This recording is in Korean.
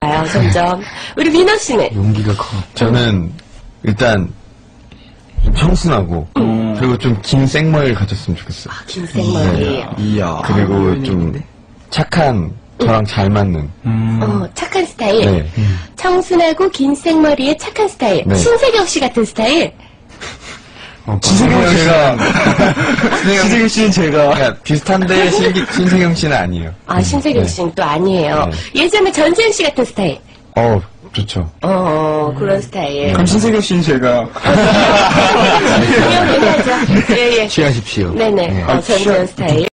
가요, 점점. 우리 민호 씨는? 용기가 커. 저는 일단 좀 청순하고 그리고 좀 긴 생머리를 가졌으면 좋겠어요. 긴 생머리. 이야. 그리고 좀 착한 저랑 잘 맞는. 어, 착한 스타일. 네. 청순하고 긴 생머리에 착한 스타일. 네. 신세경 씨 같은 스타일. 신세경 제가 신세경 씨는 제가 그러니까 비슷한데 신기, 신세경 씨는 아니에요. 아, 신세경 네. 씨는 또 아니에요. 네. 예전에 전지현 씨 같은 스타일. 어, 좋죠. 어, 그런 스타일. 그럼 신세경 씨는 제가 얘기하죠. 예, 예. 취하십시오. 네네. 어, 전지현 스타일.